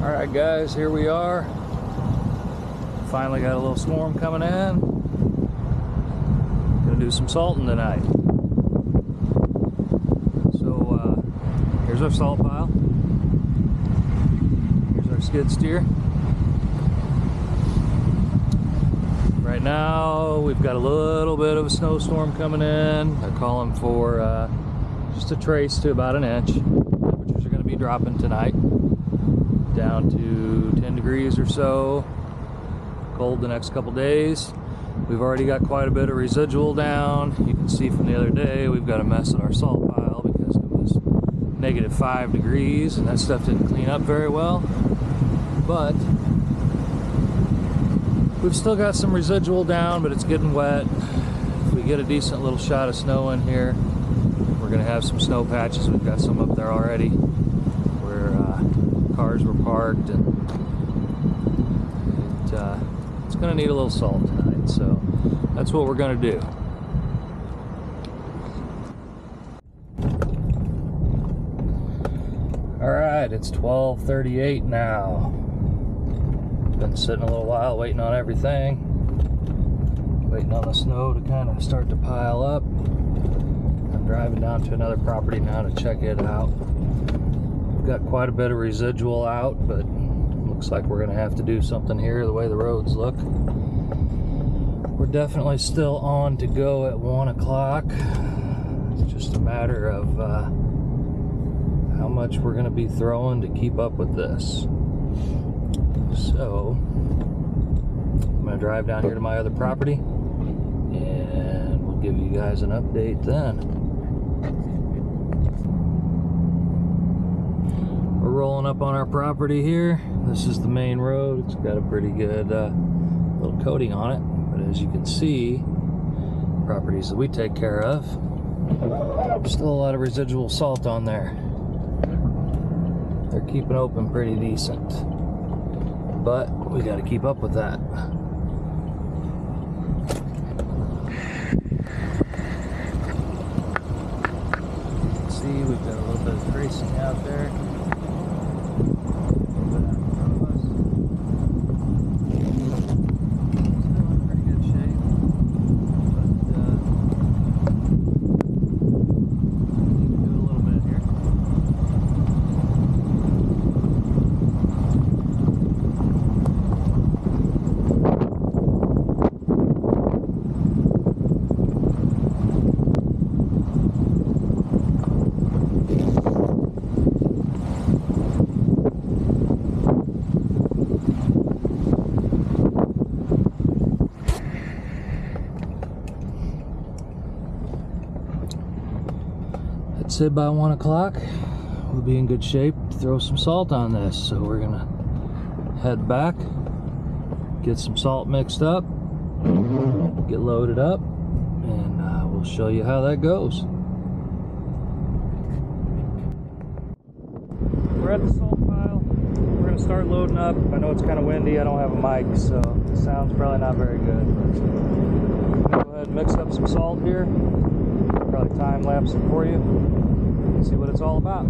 All right, guys, here we are. Finally got a little storm coming in. Gonna do some salting tonight. So uh, here's our salt pile. Here's our skid steer. Right now, we've got a little bit of a snowstorm coming in. They're calling for uh, just a trace to about an inch. Temperatures are to be dropping tonight down to 10 degrees or so. Cold the next couple days. We've already got quite a bit of residual down. You can see from the other day, we've got a mess in our salt pile because it was negative five degrees and that stuff didn't clean up very well. But We've still got some residual down, but it's getting wet. If we get a decent little shot of snow in here, we're gonna have some snow patches. We've got some up there already cars were parked and it, uh, it's gonna need a little salt tonight. So that's what we're gonna do. All right, it's 12:38 now. Been sitting a little while waiting on everything. Waiting on the snow to kind of start to pile up. I'm driving down to another property now to check it out. Got quite a bit of residual out, but looks like we're going to have to do something here the way the roads look. We're definitely still on to go at 1 o'clock. It's just a matter of uh, how much we're going to be throwing to keep up with this. So, I'm going to drive down here to my other property and we'll give you guys an update then. Rolling up on our property here. This is the main road. It's got a pretty good uh, little coating on it, but as you can see, properties that we take care of, still a lot of residual salt on there. They're keeping open pretty decent but we got to keep up with that. See, we've got a little bit of tracing out there. I'd say by one o'clock we'll be in good shape to throw some salt on this. So we're gonna head back, get some salt mixed up, get loaded up, and uh, we'll show you how that goes. We're at the salt pile. We're gonna start loading up. I know it's kind of windy. I don't have a mic, so the sound's probably not very good. Go ahead and mix up some salt here probably time lapse it for you see what it's all about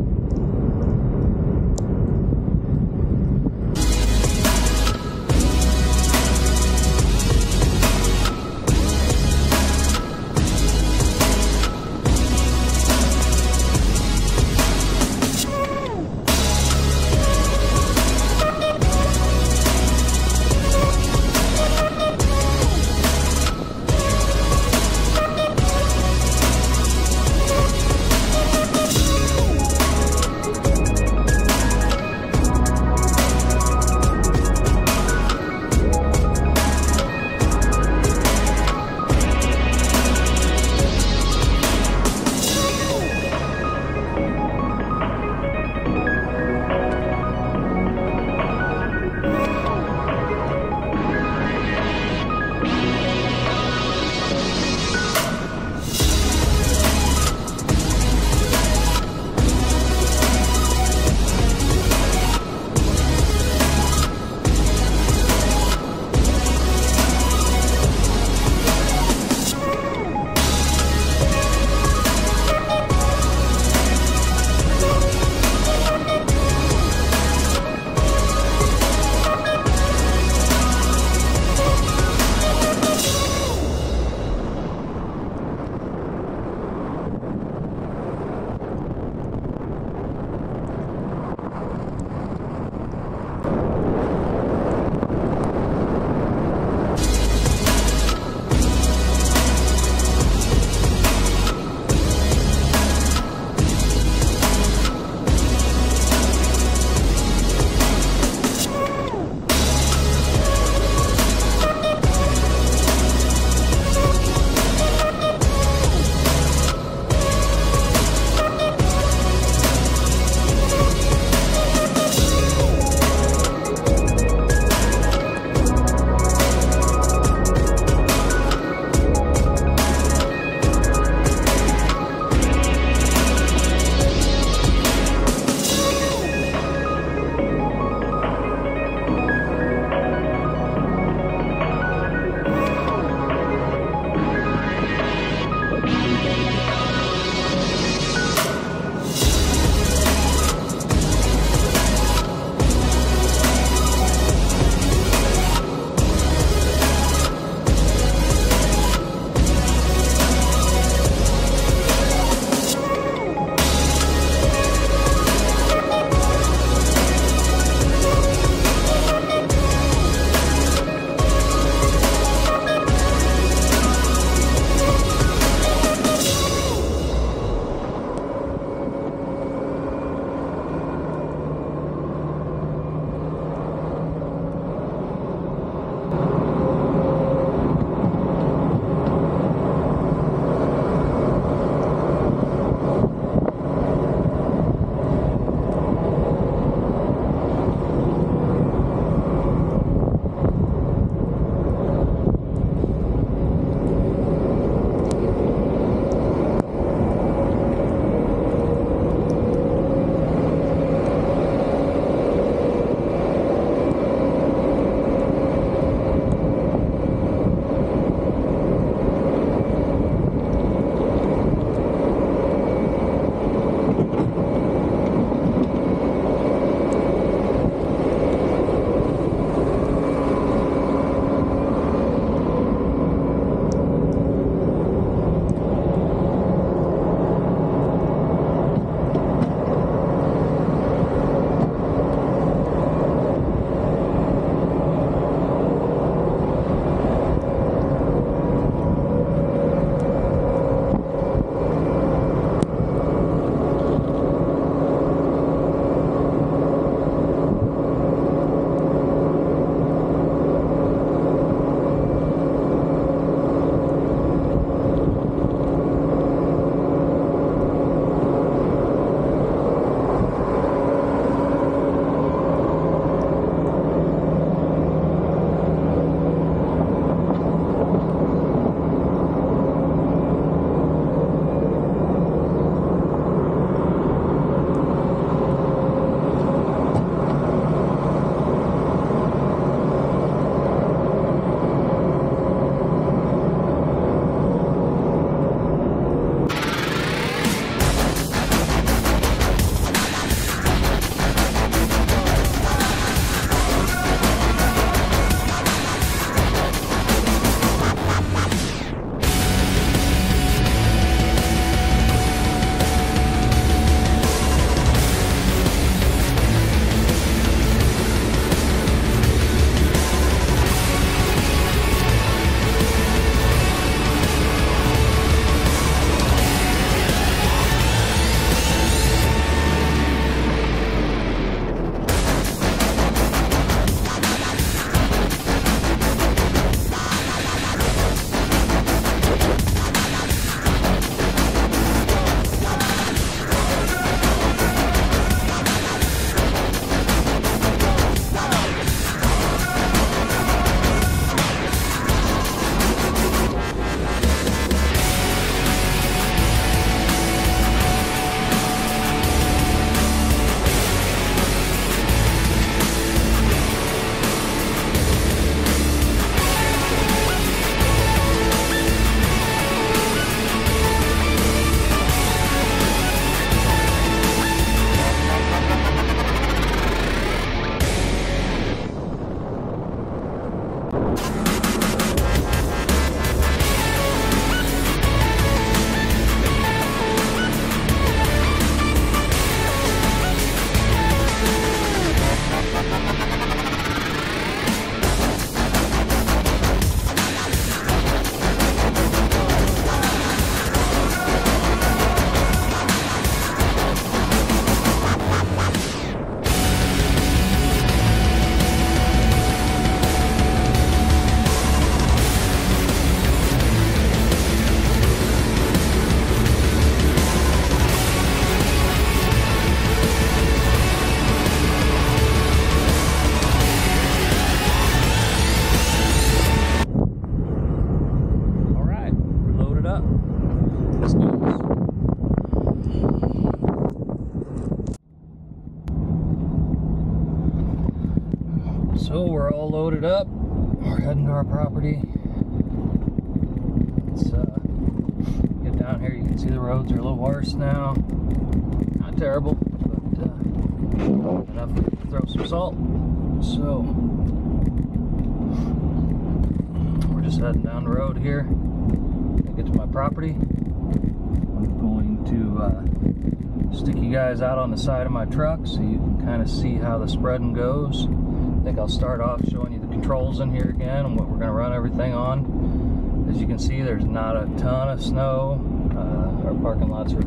stick you guys out on the side of my truck so you can kind of see how the spreading goes. I think I'll start off showing you the controls in here again and what we're going to run everything on. As you can see, there's not a ton of snow. Uh, our parking lots are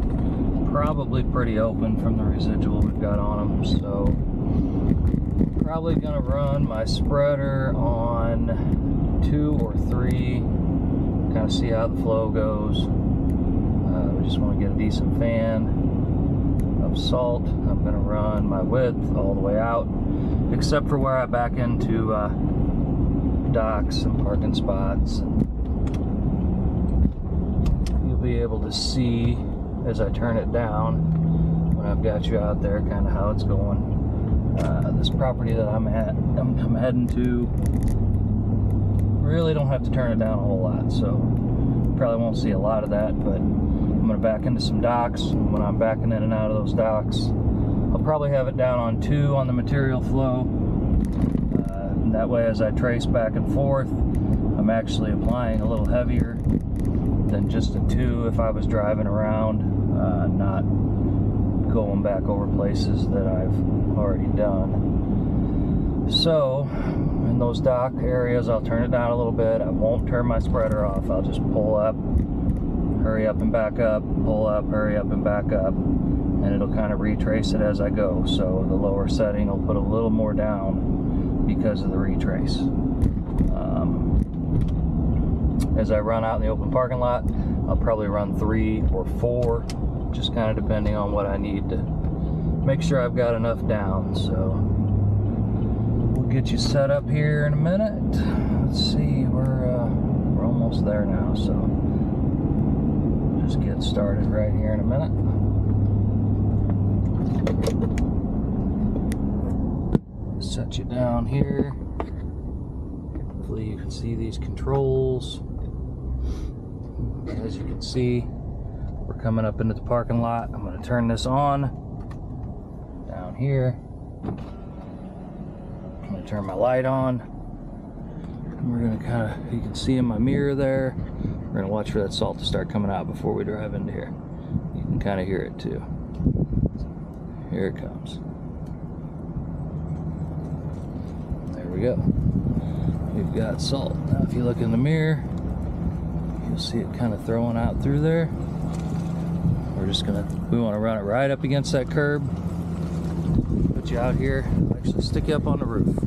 probably pretty open from the residual we've got on them, so probably going to run my spreader on two or three, kind of see how the flow goes. Uh, we just want to get a decent fan of salt. I'm to run my width all the way out, except for where I back into uh, docks and parking spots. You'll be able to see as I turn it down when I've got you out there, kind of how it's going. Uh, this property that I'm at, I'm, I'm heading to, really don't have to turn it down a whole lot, so probably won't see a lot of that, but I'm gonna back into some docks. When I'm backing in and out of those docks, I'll probably have it down on two on the material flow. Uh, that way, as I trace back and forth, I'm actually applying a little heavier than just a two if I was driving around, uh, not going back over places that I've already done. So, in those dock areas, I'll turn it down a little bit. I won't turn my spreader off. I'll just pull up, hurry up and back up, pull up, hurry up and back up, and it'll kind of retrace it as I go. So the lower setting will put a little more down because of the retrace. Um, as I run out in the open parking lot, I'll probably run three or four, just kind of depending on what I need to make sure I've got enough down. So we'll get you set up here in a minute. Let's see, we're uh, we're almost there now, so just get started right here in a minute. Set you down here. Hopefully you can see these controls. As you can see, we're coming up into the parking lot. I'm going to turn this on down here. I'm going to turn my light on. We're to kind of, you can see in my mirror there, we're going to watch for that salt to start coming out before we drive into here. You can kind of hear it too. Here it comes. There we go. We've got salt. Now if you look in the mirror, you'll see it kind of throwing out through there. We're just gonna, we wanna run it right up against that curb. Put you out here, actually stick you up on the roof.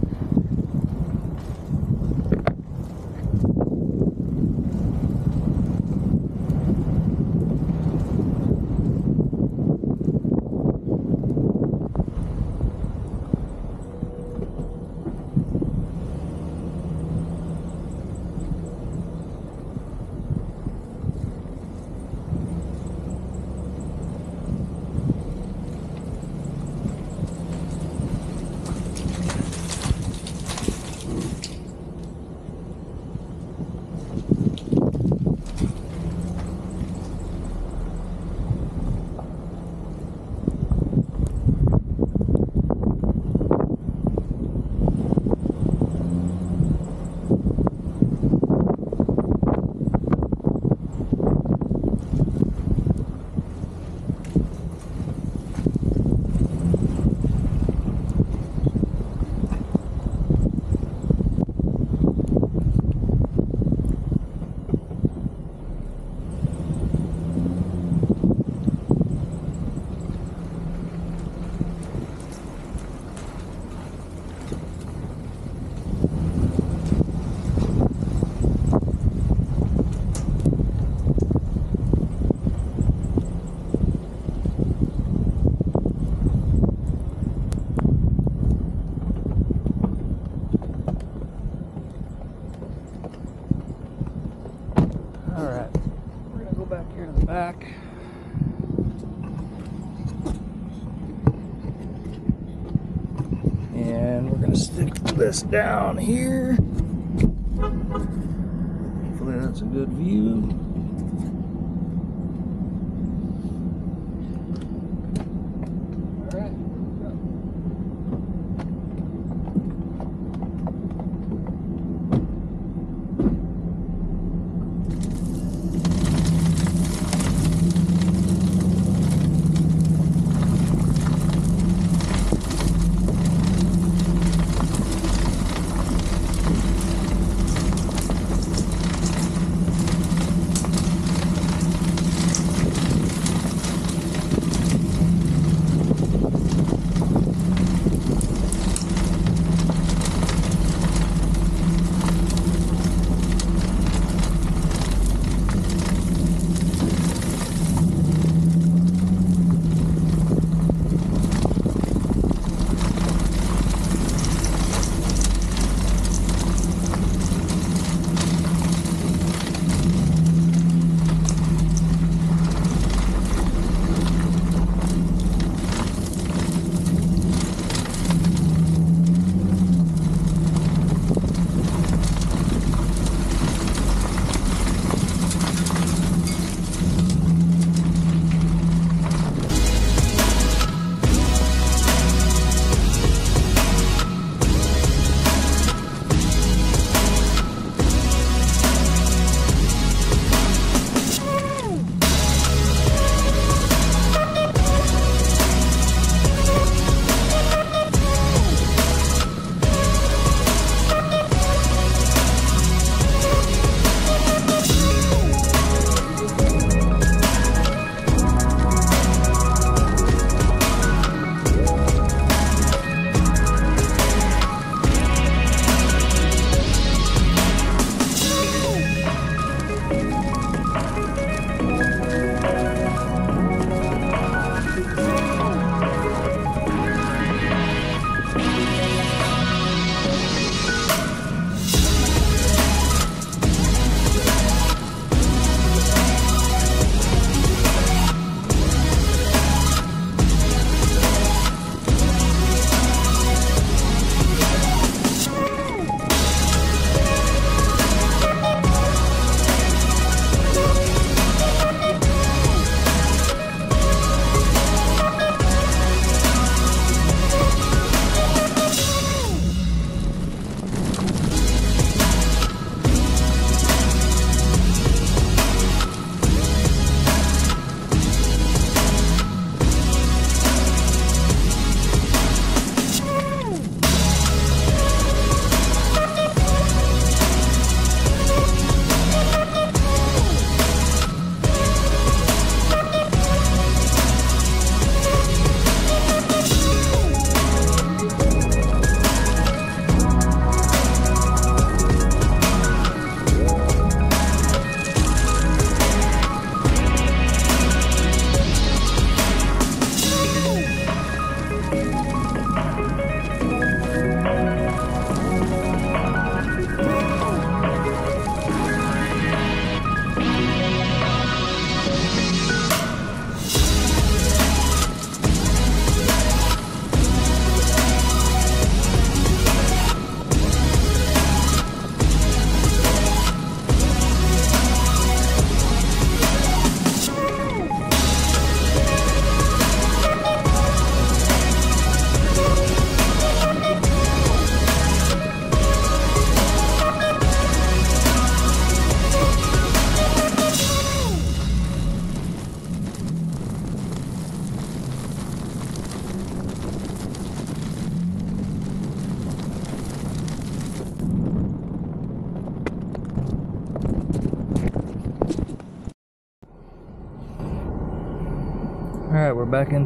This down here. Hopefully that's a good view.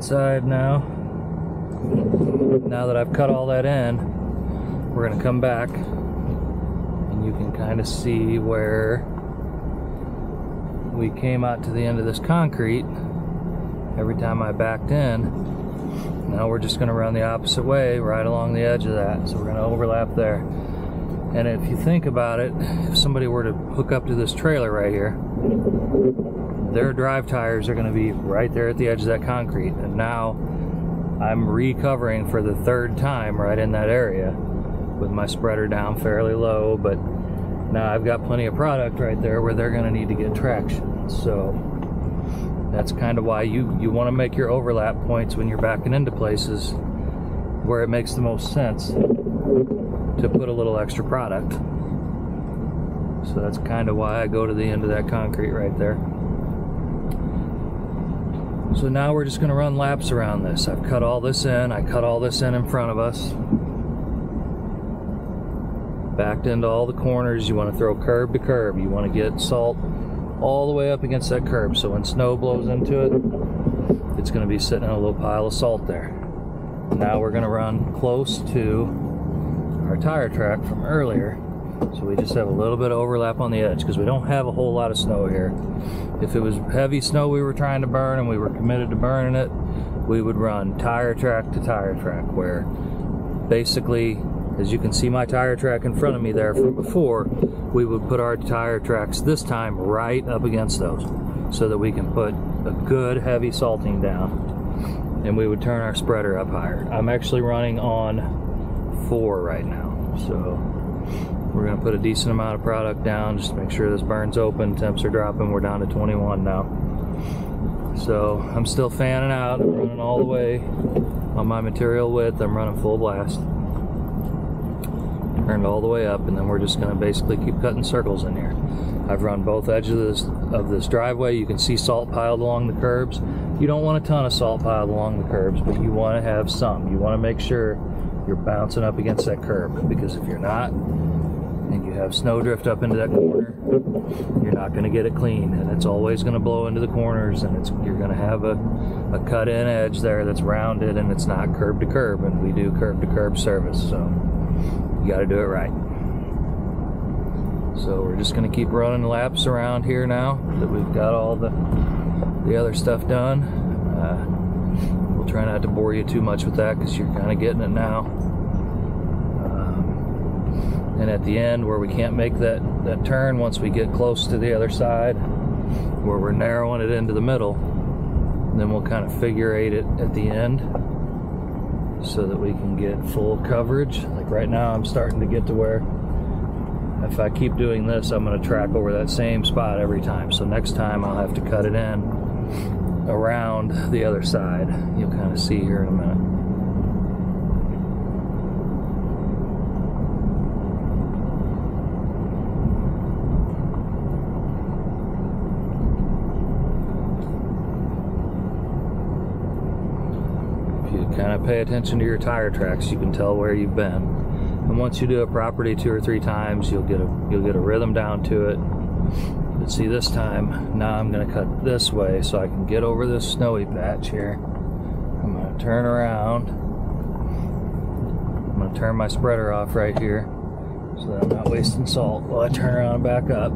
Now. Now that I've cut all that in, we're gonna come back and you can kind of see where we came out to the end of this concrete every time I backed in. Now we're just gonna run the opposite way right along the edge of that. So we're gonna overlap there. And if you think about it, if somebody were to hook up to this trailer right here, their drive tires are going to be right there at the edge of that concrete. And now I'm recovering for the third time right in that area. with my spreader down fairly low, but now I've got plenty of product right there where they're gonna need to get traction. So that's kind of why you, you wanna make your overlap points when you're backing into places where it makes the most sense to put a little extra product. So that's kind of why I go to the end of that concrete right there. So now we're just gonna run laps around this. I've cut all this in, I cut all this in in front of us. Backed into all the corners, you wanna throw curb to curb. You wanna get salt all the way up against that curb. So when snow blows into it, it's gonna be sitting in a little pile of salt there. Now we're gonna run close to our tire track from earlier. So we just have a little bit of overlap on the edge because we don't have a whole lot of snow here. If it was heavy snow we were trying to burn and we were committed to burning it, we would run tire track to tire track where basically, as you can see my tire track in front of me there from before, we would put our tire tracks this time right up against those so that we can put a good heavy salting down and we would turn our spreader up higher. I'm actually running on four right now, so we're gonna put a decent amount of product down just to make sure this burns open. Temps are dropping, we're down to 21 now. So I'm still fanning out, I'm running all the way on my material width, I'm running full blast. Turned all the way up and then we're just gonna basically keep cutting circles in here. I've run both edges of this, of this driveway. You can see salt piled along the curbs. You don't want a ton of salt piled along the curbs, but you wanna have some. You wanna make sure you're bouncing up against that curb because if you're not, and you have snow drift up into that corner, you're not going to get it clean, and it's always going to blow into the corners, and it's you're going to have a, a cut-in edge there that's rounded, and it's not curb to curb, and we do curb to curb service, so you got to do it right. So we're just going to keep running laps around here now that we've got all the the other stuff done. Try not to bore you too much with that because you're kind of getting it now. Um, and at the end where we can't make that, that turn once we get close to the other side where we're narrowing it into the middle then we'll kind of figure eight it at the end so that we can get full coverage. Like right now I'm starting to get to where if I keep doing this I'm going to track over that same spot every time. So next time I'll have to cut it in around the other side. You'll kind of see here in a minute. If you kind of pay attention to your tire tracks you can tell where you've been. And once you do a property two or three times you'll get a you'll get a rhythm down to it see this time now I'm gonna cut this way so I can get over this snowy patch here I'm gonna turn around I'm gonna turn my spreader off right here so that I'm not wasting salt while I turn around and back up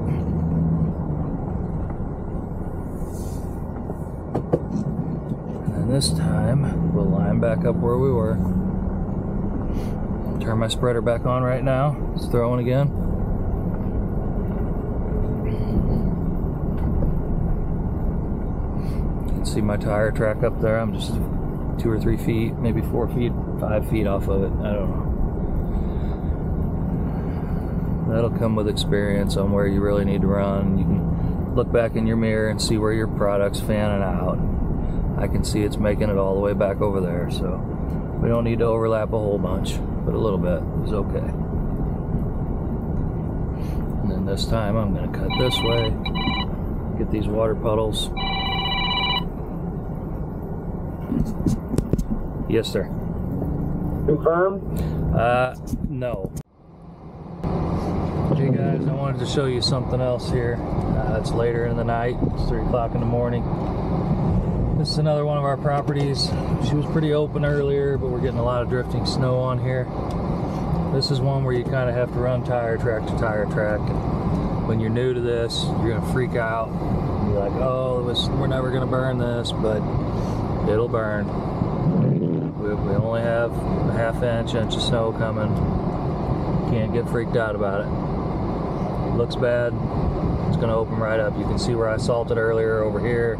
And this time, we'll line back up where we were. Turn my spreader back on right now. It's throwing again. You can see my tire track up there. I'm just two or three feet, maybe four feet, five feet off of it. I don't know. That'll come with experience on where you really need to run. You can look back in your mirror and see where your product's fanning out I can see it's making it all the way back over there, so we don't need to overlap a whole bunch, but a little bit is okay. And then this time I'm going to cut this way, get these water puddles. Yes, sir. Confirmed? Uh, no. Okay, guys, I wanted to show you something else here. Uh, it's later in the night. It's 3 o'clock in the morning. This is another one of our properties. She was pretty open earlier, but we're getting a lot of drifting snow on here. This is one where you kind of have to run tire track to tire track. And when you're new to this, you're gonna freak out. You're like, oh, was, we're never gonna burn this, but it'll burn. We, we only have a half inch, inch of snow coming. Can't get freaked out about it. Looks bad, it's gonna open right up. You can see where I salted earlier over here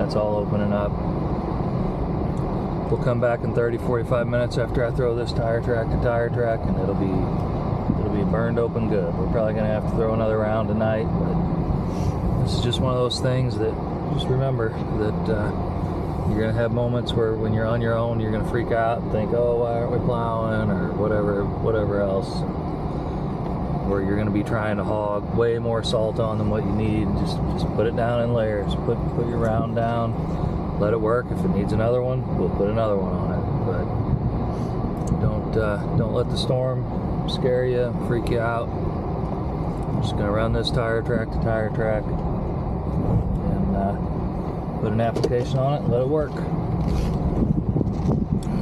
that's all opening up. we'll come back in 30, 45 minutes after I throw this tire track to tire track, and it'll be it'll be burned open good. We're probably gonna have to throw another round tonight, but this is just one of those things that just remember that uh, you're gonna have moments where when you're on your own, you're gonna freak out and think, oh, why aren't we plowing or whatever, whatever else. Where you're gonna be trying to hog way more salt on than what you need. And Just just put it down in layers. Put put your round down. Let it work. If it needs another one, we'll put another one on it. But don't uh, don't let the storm scare you, freak you out. I'm just gonna run this tire track to tire track put an application on it and let it work.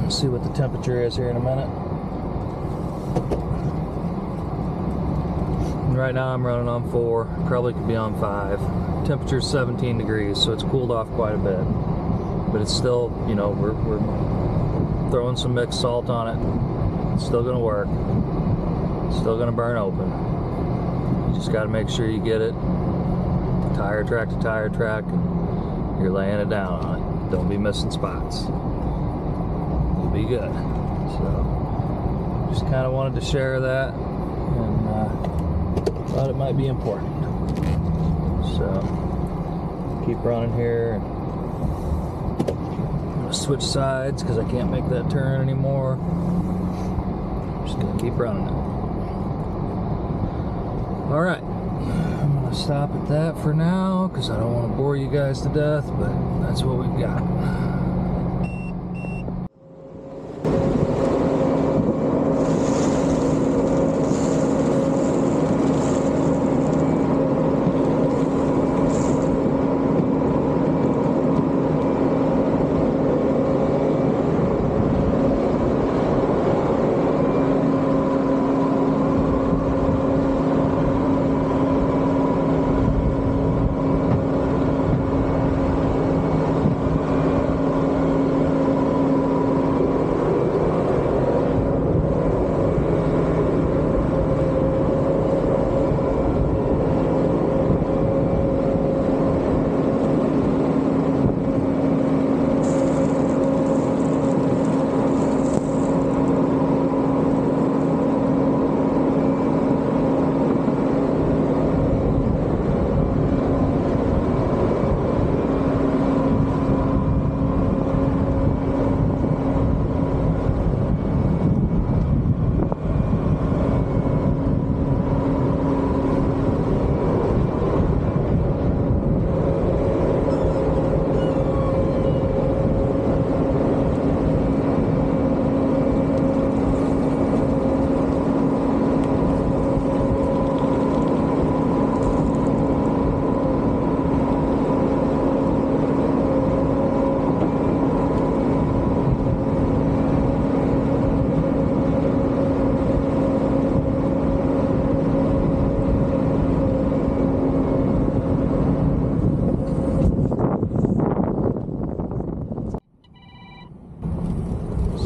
Let's see what the temperature is here in a minute. Right now I'm running on four, probably could be on five. Temperature's 17 degrees, so it's cooled off quite a bit. But it's still, you know, we're, we're throwing some mixed salt on it. It's still gonna work. It's still gonna burn open. You just gotta make sure you get it tire track to tire track you're laying it down on. Don't be missing spots. You'll be good. So just kind of wanted to share that and uh, thought it might be important. So keep running here. I'm gonna switch sides because I can't make that turn anymore. Just gonna keep running it. All right, stop at that for now because I don't want to bore you guys to death, but that's what we've got.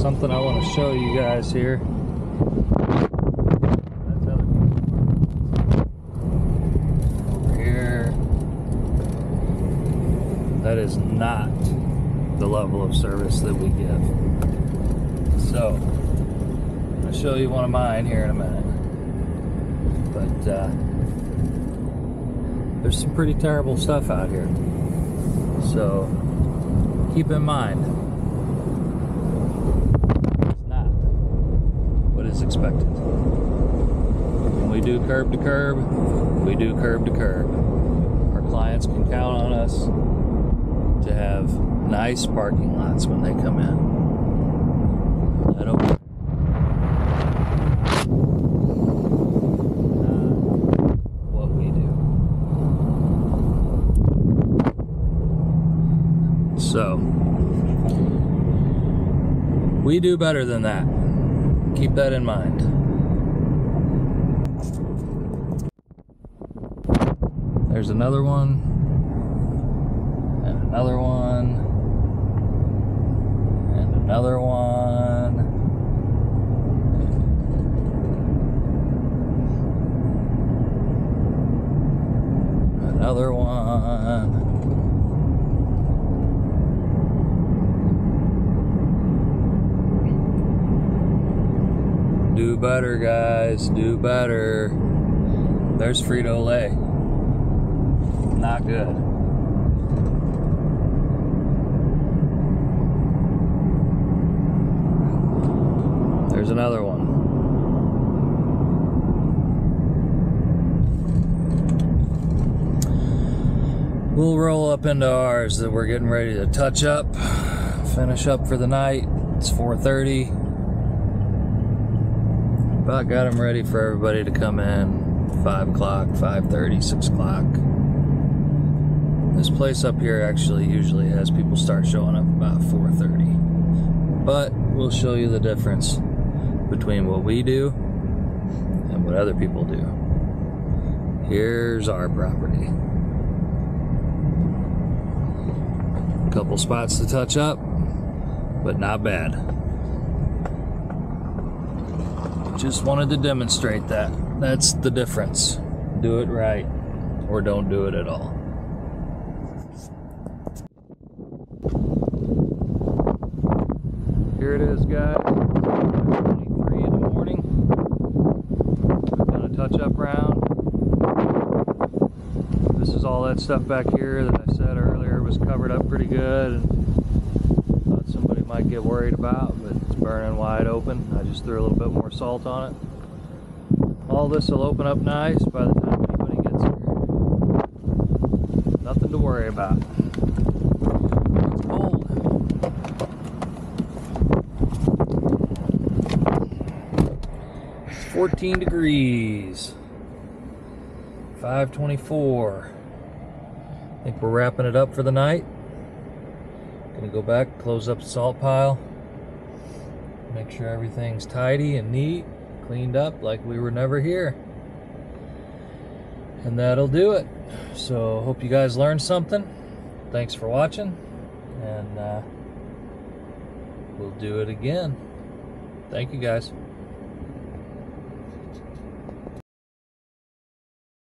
something I want to show you guys here. Over here. That is not the level of service that we give. So, I'm going to show you one of mine here in a minute. But, uh, there's some pretty terrible stuff out here. So, keep in mind, it's not When we do curb to curb, we do curb to curb. Our clients can count on us to have nice parking lots when they come in. I don't uh, what we do. So, we do better than that. Keep that in mind. There's another one, and another one, and another one. Another one. Do better, guys. Do better. There's Frito Lay. Not good. There's another one. We'll roll up into ours that we're getting ready to touch up, finish up for the night. It's 4:30. About got them ready for everybody to come in. 5 o'clock, 5:30, 6 o'clock. This place up here actually usually has people start showing up about 4:30. But we'll show you the difference between what we do and what other people do. Here's our property. A couple spots to touch up, but not bad. Just wanted to demonstrate that. That's the difference. Do it right, or don't do it at all. Here it is, guys. 23 in the morning. Done a touch-up round. This is all that stuff back here that I said earlier was covered up pretty good and thought somebody might get worried about, but burning wide open. I just threw a little bit more salt on it. All this will open up nice by the time anybody gets here. Nothing to worry about. It's cold. It's 14 degrees. 524. I think we're wrapping it up for the night. Gonna go back, close up the salt pile. Make sure everything's tidy and neat, cleaned up like we were never here. And that'll do it. So, hope you guys learned something. Thanks for watching. And uh, we'll do it again. Thank you guys.